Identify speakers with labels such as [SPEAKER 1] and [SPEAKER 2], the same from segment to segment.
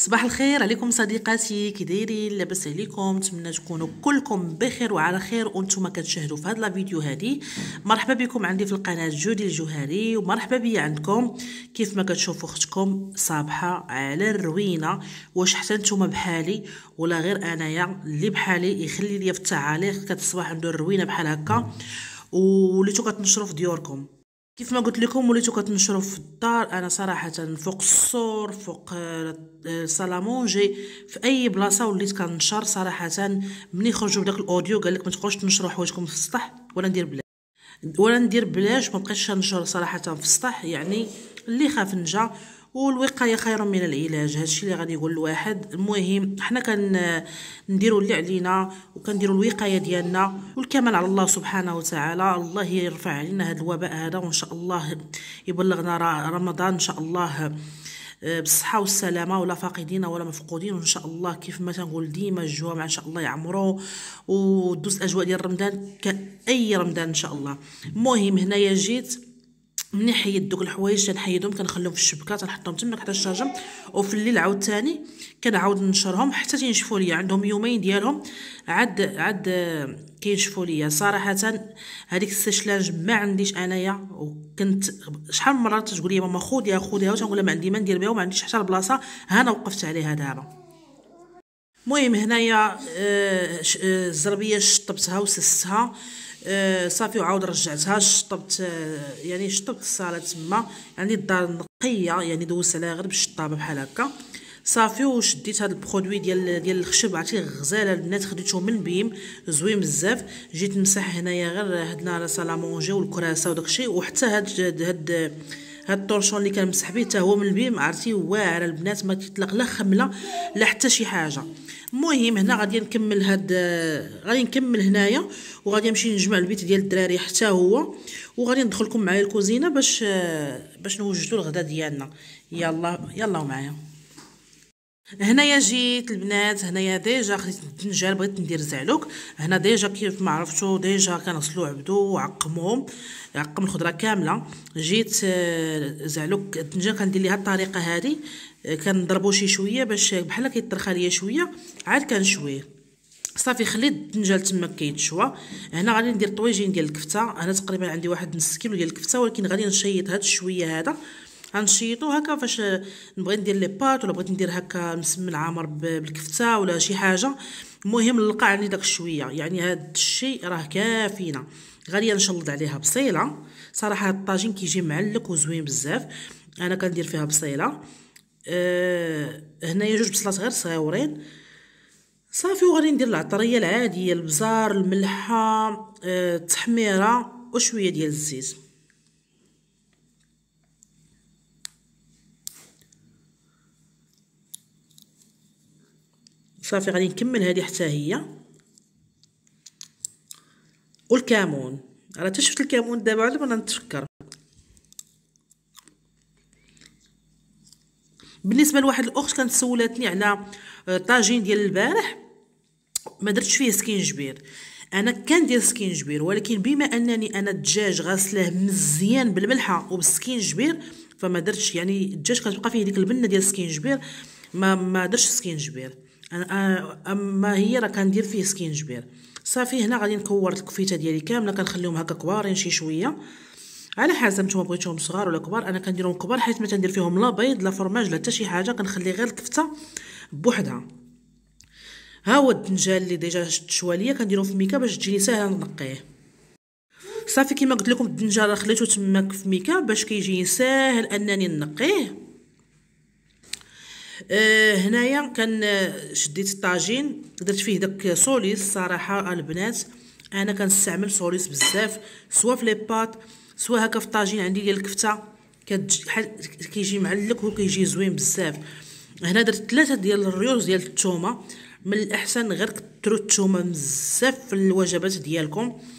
[SPEAKER 1] صباح الخير عليكم صديقاتي كي دايرين؟ لاباس عليكم. نتمنى تكونوا كلكم بخير وعلى خير وأنتم كتشاهدوا في هذا الفيديو هذه مرحبا بكم عندي في القناة جودي الجوهري ومرحبا بيا عندكم. كيف ما كتشوفوا أختكم صابحة على الروينة. واش حتى نتوما بحالي ولا غير أنايا اللي بحالي يخلي لي في التعاليق كتصبح عنده الروينة بحال هكا. وليتو كتنشروا في ديوركم. كيف ما قلت لكم وليتو كتنشروا في الدار. أنا صراحة فوق السور فوق سالامونجي في أي بلاصة وليت كنشر صراحة. ملي خرجوا بداك الأوديو قال لك ما تبقاوش تنشروا حوايجكم في السطح ولا ندير بلاش. ولا ندير بلاش ما بقيتش نشر صراحة في السطح. يعني اللي خاف نجا. والوقاية خير من العلاج. هادشي اللي غادي يقول الواحد. المهم حنا كنديروا اللي علينا وكنديروا الوقاية ديالنا والكمال على الله سبحانه وتعالى. الله يرفع علينا هذا الوباء هذا وإن شاء الله يبلغنا رمضان إن شاء الله آه، بالصحة والسلامة ولا فاقدين ولا مفقودين. وإن شاء الله كيف ما تنقول ديما الجوامع إن شاء الله يعمروا ودوز الأجواء ديال رمضان كأي رمضان إن شاء الله. المهم هنايا جيت ملي حيدت دوك الحوايج تنحيدهم كنخليهم في الشبكة تنحطهم تما حتى الشاجم وفي الليل عاوتاني كنعاود نشرهم حتى تينشفوا ليا. عندهم يومين ديالهم عاد عاد كينشفوا ليا. صراحة هذيك السيشلاج ما عنديش أنايا. وكنت شحال من مرة تقول لي ماما خذيها خذيها وتنقول ما عندي ما ندير بها وما عنديش حتى البلاصة. ها أنا وقفت عليها دابا. المهم هنايا آه، آه، الزربية شطبتها وسستها. صافي وعاود رجعتها شطبت آه، يعني شطبت الصالة تما يعني الدار نقيه يعني دوزت عليها غير بالشطابه بحال هكا. صافي وشديت هاد البرودوي ديال ديال الخشب عرفتي غزالة البنات خديتو من بيم زوين بزاف. جيت نمسح هنايا غير هدنا لا سالامونجي والكراسة وداكشي وحتى هاد هاد هاد الطورشون اللي كنمسح به حتى هو من البيم عرفتي؟ واعر البنات ما تطلق لا خملة لا حتى شي حاجة. المهم هنا غادي نكمل هاد غادي نكمل هنايا وغادي نمشي نجمع البيت ديال الدراري حتى هو وغادي ندخلكم معايا الكوزينة باش باش نوجدوا الغدا ديالنا. يلا يلا معايا. هنايا جيت البنات هنايا déjà خديت الدنجال بغيت ندير زعلوك. هنا déjà كيف ما عرفتوا déjà كنغسلو عبدو وعقمهم عقم الخضرة كاملة. جيت آه، زعلوك. الدنجال كندير ليها الطريقة هذه آه، كنضربو شي شوية باش بحال كيطرخ ليا شوية عاد كنشويه صافي خليت الدنجال تما كيتشوى. هنا غادي ندير طويجين ديال الكفتة. أنا تقريبا عندي واحد نص كيلو ديال الكفتة ولكن غادي نشيط هاد الشوية هذا. غنشيطو هكا فاش نبغي ندير لي بات ولا بغيت ندير هكا مسمن عامر بالكفتة ولا شي حاجة المهم نلقى عندي داك الشويه يعني هاد الشيء راه كافينا. غادي نشلض عليها بصيلة. صراحة الطاجين كيجي معلك وزوين بزاف. أنا كندير فيها بصيلة. أه هنايا جوج بصلات غير صغيورين. صافي وغادي ندير العطرية العادية البزار الملحة أه التحميرة وشوية ديال الزيت. صافي غادي نكمل هذه حتى هي. والكمون. راه شفت الكمون دابا على ما نتفكر بالنسبة لواحد الأخت كانت سولاتني على آه، طاجين ديال البارح ما درتش فيه سكينجبير أنا كندير سكينجبير ولكن بما أنني أنا الدجاج غاسله مزيان بالملحة وبالسكينجبير فما درتش يعني الدجاج كتبقى فيه ديك البنة ديال السكينجبير ما ما درتش سكينجبير أنا أما هي راه كندير فيه سكينجبير صافي هنا غادي نكور الكفيتة ديالي كاملة كنخليهم هكا كبارين شي شوية. على حسب نتوما بغيتوهم صغار ولا كبار أنا كنديرهم كبار حيت ما تندير فيهم لا بيض لا فرماج لا حتى شي حاجة كنخلي غير الكفتة بوحدها. ها هو الدنجال اللي déjà شوى ليا كنديرو في ميكا باش تجيني ساهلة نقيه. صافي كيما قلت لكم الدنجال خليته تماك في ميكا باش كيجي ساهل أنني نقيه. آه هنايا كان شديت الطاجين درت فيه داك sauce lisse صراحة البنات. أنا كنستعمل sauce lisse بزاف سوا في les pâtes سوا هكا في الطاجين عندي ديال الكفتة. كيجي معلك وكيجي زوين بزاف. هنا درت ثلاثة ديال الريوز ديال الثومه من الأحسن غير كثروا الثومه بزاف في الوجبات ديالكم. آه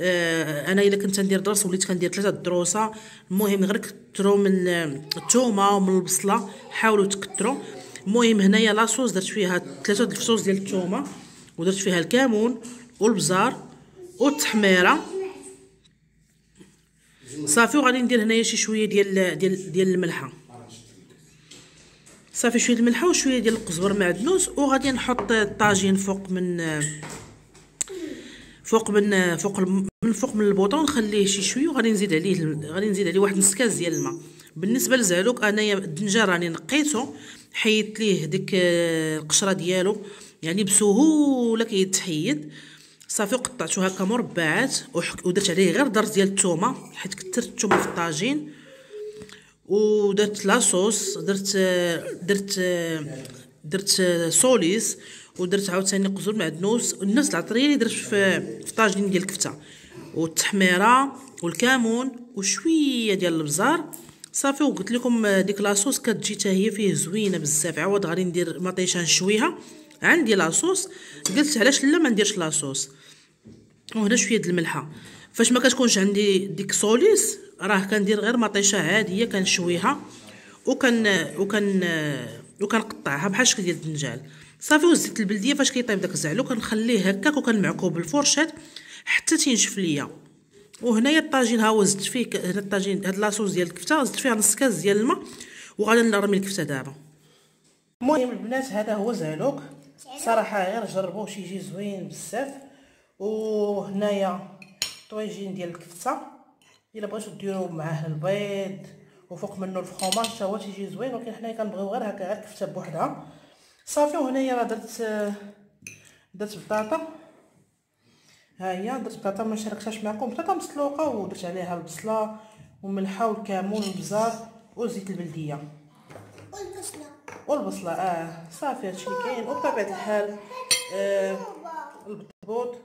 [SPEAKER 1] أنا إلا كنت ندير درس وليت كندير ثلاثة دروسة. المهم غير كثروا من الثومه ومن البصلة حاولوا تكثروا. المهم هنايا لاصوص درت فيها ثلاثة الفصوص ديال الثومه ودرت فيها الكمون والبزار والتحميرة. صافي وغادي ندير هنايا شي شوية ديال ديال ديال الملحة. صافي شوية الملحة وشوية ديال القزبر معدنوس وغادي نحط الطاجين فوق من فوق من فوق من فوق من البوطون نخليه شي شوية وغادي نزيد عليه غادي نزيد عليه واحد نص كاس ديال الماء. بالنسبة للزعلوك انايا الدنجه راني نقيته حيدت ليه ديك القشرة ديالو. يعني بسهولة كيتحيد. صافي وقطعته هكا مربعات ودرت عليه غير درز ديال الثومه حيت كثرت الثومه في الطاجين. ودرت لاصوص درت درت درت سوليس. ودرت عاوتاني قزور معدنوس نفس العطرية اللي درت في في طاجين ديال الكفتة. والتحميرة والكمون وشوية ديال البزار. صافي وقلت لكم ديك لاصوص كتجي حتى هي فيه زوينة بزاف. عوض غادي ندير مطيشه نشويها عندي لاصوص قلت علاش لا ما نديرش لاصوص وهنا شوية د الملحة. فاش ما كتكونش عندي ديك سوليس راه كندير غير مطيشة عادية كنشويها. وكن وكن وكنقطعها بحال الشكل ديال الدنجال. صافي وزيت البلدية فاش كيطيب داك الزعلو كنخليه هكاك وكنمعكو بالفرشات حتى تينشف ليا. وهنايا الطاجين ها زدت فيه هنا الطاجين هاد لاصوص ديال الكفتة زدت فيها نص كاس ديال الماء وغادي نرمي الكفتة دابا. المهم البنات هذا هو زعلوك. صراحة غير جربوه شي يجي زوين بزاف. وهنايا طويجين ديال الكفتة. إلا بغيتو ديروا معاه البيض وفوق منه الفخوماج حتى هو تيجي زوين. ولكن حنايا كنبغيو غير هكا غير كفتة بوحدها. صافي وهنايا راه درت درت بطاطا. ها هي درت بطاطا ما شاركتهاش معكم. بطاطا مسلوقة ودرت عليها البصله والملحه والكمون والبزار وزيت البلدية. والبصلة والبصله آه صافي هادشي كاين. وبطبيعة الحال آه البطبوط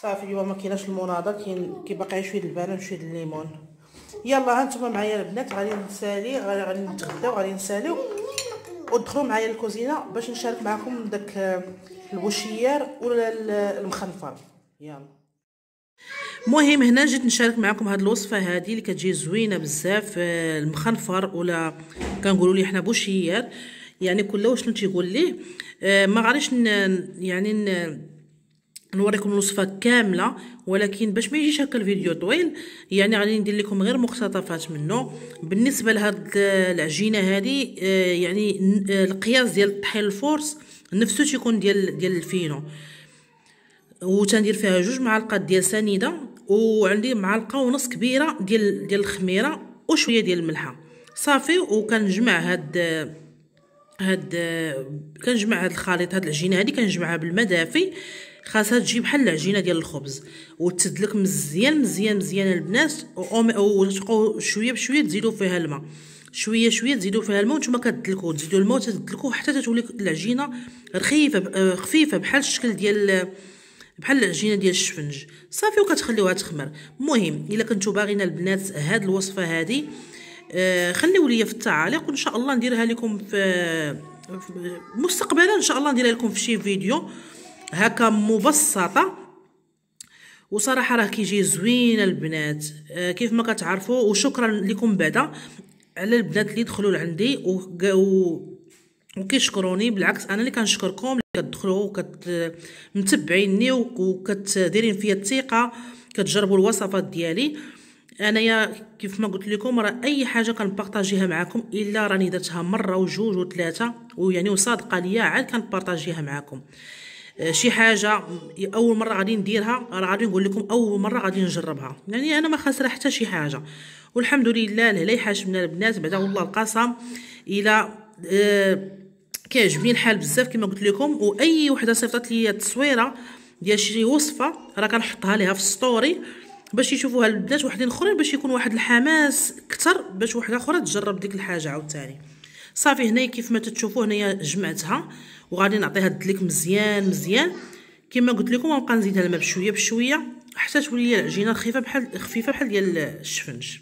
[SPEAKER 1] صافي اليوم ما كايناش المناضه كاين كيبقى شوية البانه وشويه الليمون. يلا هانتوما معايا البنات غادي نسالي غادي نتغداو غادي نساليو. ودخلوا معايا الكوزينه باش نشارك معكم داك البوشيار ولا المخنفر. يلا. المهم هنا جيت نشارك معكم هاد الوصفة هذه اللي كتجي زوينة بزاف آه، المخنفر ولا كنقولوا ليه حنا بوشيار يعني كل شنو تيقول ليه؟ آه، ما غاديش يعني نوريكم الوصفة كاملة ولكن باش ما يجيش هكا الفيديو طويل يعني غادي ندير لكم غير مقتطفات منه. بالنسبة لهاد العجينة هذه آه، يعني القياس ديال طحين الفورص نفسه تيكون ديال ديال الفينو. وتندير فيها جوج معالق ديال سنيدة وعندي معلقة ونص كبيرة ديال ديال الخميرة وشوية ديال الملحة. صافي وكنجمع هاد هاد كنجمع هاد الخليط هاد العجينة هادي كنجمعها بالماء دافي خاصها تجي بحال العجينة ديال الخبز وتدلك مزيان مزيان مزيان البنات وتبقاو شوية بشوية تزيدوا فيها الماء. شوية شوية تزيدوا فيها الماء وأنتم كتدلكوا تزيدوا الماء وتدلكوا حتى تولي العجينة رخيفة خفيفة بحال الشكل ديال بحال العجينة ديال الشفنج. صافي وكتخليوها تخمر. المهم إلا كنتو باغيين البنات هاد الوصفة هادي آه خليو ليا في التعاليق وإن شاء الله نديرها لكم في مستقبلا إن شاء الله نديرها لكم في شي فيديو. هكا مبسطة. وصراحة راه كيجي زوين البنات. آه كيف ما كتعرفوا وشكرا لكم بعدا على البنات اللي دخلوا لعندي. و وكيشكروني. بالعكس أنا اللي كنشكركم اللي كتدخلوا وكت متبعيني وكتديرين فيا الثقة كتجربوا الوصفات ديالي. أنايا كيف ما قلت لكم راه أي حاجة كنبارطاجيها معكم إلا راني درتها مرة وجوج وثلاثة ويعني وصادقة ليا عاد كنبارطاجيها معكم. شي حاجة أول مرة غادي نديرها راه غادي نقول لكم أول مرة غادي نجربها. يعني أنا ما خاسره حتى شي حاجة. والحمد لله الهلا يحاشمنا البنات بعدا والله القسم إلى أه كيعجبني الحال بزاف كما قلت لكم. وأي وحدة صيفطت لي التصويرة ديال شي وصفة راه كنحطها ليها في story باش يشوفوها البنات. وحدين أخرين باش يكون واحد الحماس أكثر باش وحدة أخرى تجرب ديك الحاجة عاوتاني. صافي هنايا كيف ما تتشوفوا هنايا جمعتها. وغادي نعطيها الدليك مزيان مزيان. كما قلت لكم غنبقى نزيدها الماء بشوية بشوية حتى تولي العجينة خفيفة بحال خفيفة بحال ديال الشفنج.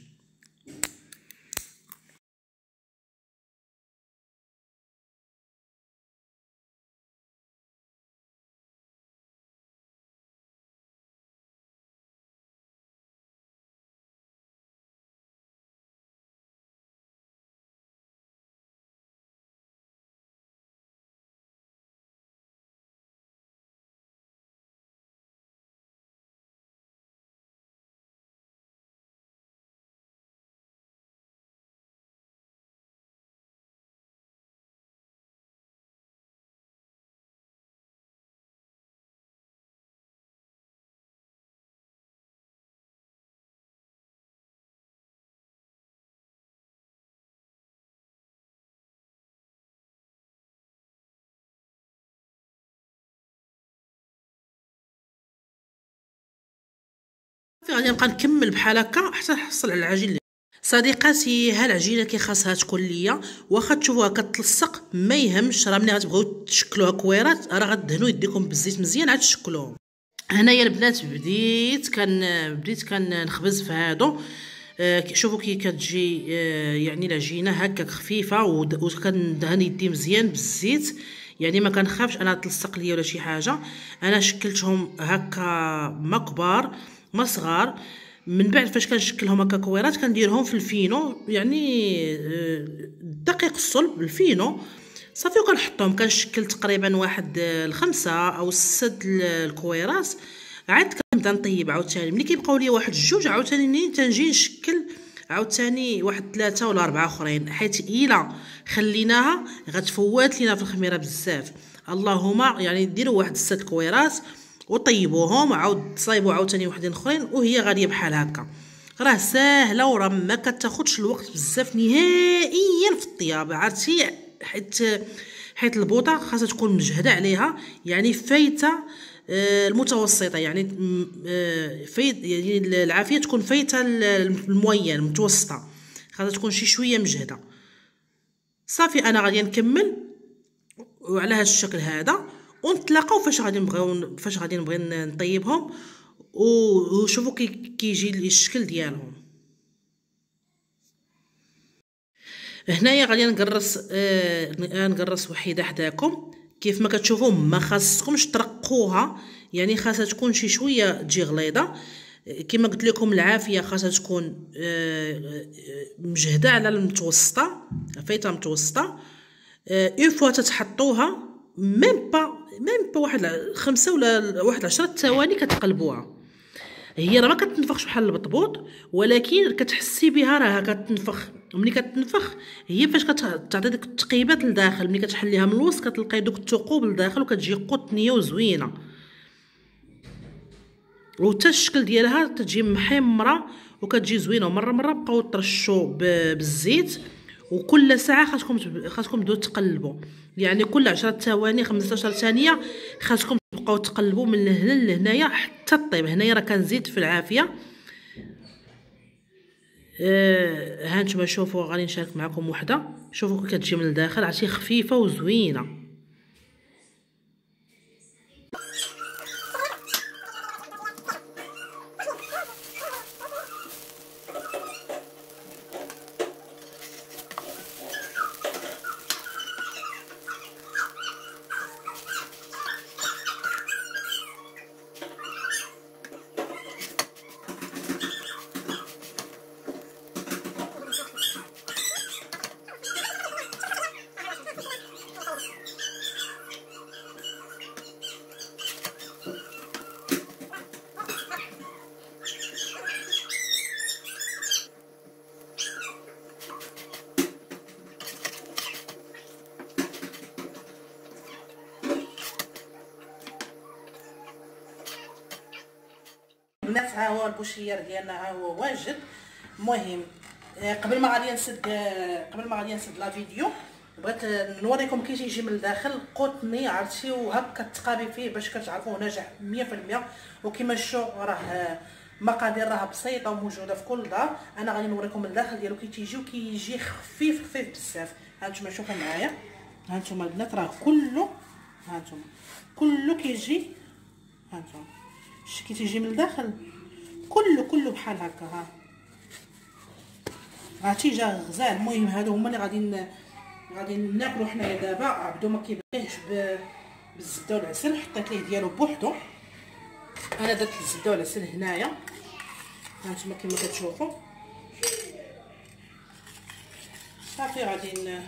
[SPEAKER 1] غادي نبقى نكمل بحال هكا حتى نحصل على العجين صديقاتي ها العجينة كي خاصها تكون ليا واخا تشوفوها كتلصق ما يهمش راه ملي غتبغيو تشكلوها كويرات راه غدهنوا يديكم بالزيت مزيان عاد تشكلوهم. هنايا البنات بديت كان بديت كنخبز في هادو. آه، شوفوا كي كتجي آه، يعني العجينة هكاك خفيفة وكندهن يدي مزيان بالزيت. يعني ما كنخافش أنا تلصق ليا ولا شي حاجة. أنا شكلتهم هكا ما كبار. ما صغار من بعد فاش كنشكلهم هكا كويرات كنديرهم في الفينو يعني آه، دقيق الصلب الفينو. صافي وكنحطهم. كنشكل تقريبا واحد الخمسة أو ست الكويرات. عاد كنبدأ نطيب عاوتاني. ملي كيبقاو لي واحد الجوج عاوتاني تنجي نشكل عاوتاني واحد ثلاثة ولا أربعة أخرين. حيت إلا خليناها غتفوات لينا في الخميرة بزاف. اللهم يعني ديروا واحد ست كويرات. وطيبوهم عاود تصايبوا عاوتاني وحدين أخرين وهي غادية بحال هكا. راه ساهلة وراه ما كتاخذش الوقت بزاف نهائيا في الطياب عرفتي؟ حيت حيت البوطة خاصها تكون مجهدة عليها يعني فايتة آه، المتوسطة يعني آه، فايت يعني العافية تكون فايتة الموين المتوسطة. خاصها تكون شي شوية مجهدة. صافي أنا غادي نكمل. وعلى هذا الشكل هذا ونتلاقاو فاش غادي نبغيو فاش غادي نبغي نطيبهم وشوفوا كي كيجي الشكل ديالهم. هنايا غادي نقرص آه نقرص وحيدة حداكم. كيف ما كتشوفوا ما خاصكمش ترقوها يعني خاصها تكون شي شوية تجي غليظة. كما قلت لكم العافية خاصها تكون آه مجهدة على المتوسطة فايتة متوسطه une fois تتحطوها même pas même pas واحد خمسة ولا واحد عشرة ثواني كتقلبوها. هي راه ما كتنفخش بحال البطبوط ولكن كتحسي بها راها كتنفخ. ملي كتنفخ هي فاش كتعطي ديك التقيبات لداخل. ملي كتحليها من الوسط كتلقاي دوك الثقوب لداخل وكتجي قطنية وزوينة. وتا الشكل ديالها تجي محمرة وكتجي زوينة. ومرة مرة بقاو ترشوا بالزيت. وكل ساعة خاصكم خاصكم تبداو تقلبوا. يعني كل 10 ثواني 15 ثانية خاصكم تبقاو تقلبوا من هنا لهنايا حتى طيب هنايا راه كنزيد في العافية. آه هانتوما شوفوا غادي نشارك معكم وحدة. شوفوا كتجي من الداخل عرفتي خفيفة وزوينة. البنات ها هو البوشيار ديالنا ها هو واجد. المهم آه، قبل ما غادي نسد آه، قبل ما غادي نسد la vidéo بغيت نوريكم كي تيجي من الداخل. قطني عرفتي وهكا تقابي فيه باش كتعرفوه ناجح 100% وكما شفتوا راه المقادير راه بسيطة وموجودة في كل دار. أنا غادي نوريكم الداخل ديالو كي تيجي وكيجي خفيف خفيف بزاف. هانتوما شوفوا معايا. هانتوما البنات راه كله هانتوما كله كيجي. هانتوما شتي تيجي من الداخل. كله كله بحال هكا ها. عرفتي جا غزال. المهم هادو هما اللي غادي غادي ناكلو حنايا دابا. عبدو ما كيبغيهش بالزبدة والعسل حطيت ليه ديالو بوحدو. أنا درت الزبدة والعسل هنايا. هانتوما كما كتشوفوا صافي غادي